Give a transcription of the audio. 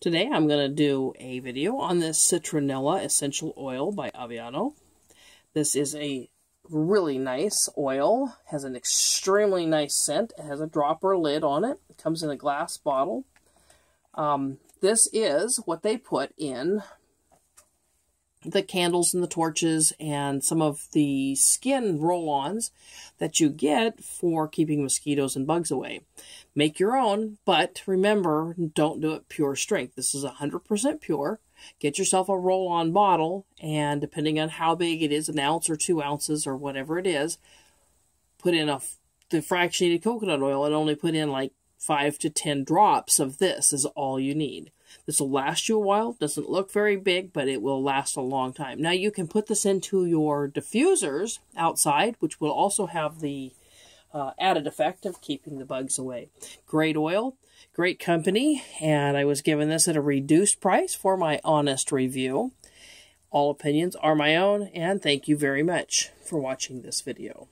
Today I'm going to do a video on this Citronella Essential Oil by Aviano. This is a really nice oil, has an extremely nice scent. It has a dropper lid on it. It comes in a glass bottle. Um, this is what they put in the candles and the torches and some of the skin roll-ons that you get for keeping mosquitoes and bugs away. Make your own, but remember, don't do it pure strength. This is 100% pure. Get yourself a roll-on bottle, and depending on how big it is, an ounce or two ounces or whatever it is, put in a the fractionated coconut oil and only put in like 5 to 10 drops of this is all you need. This will last you a while. Doesn't look very big, but it will last a long time. Now you can put this into your diffusers outside, which will also have the uh, added effect of keeping the bugs away. Great oil, great company, and I was given this at a reduced price for my honest review. All opinions are my own, and thank you very much for watching this video.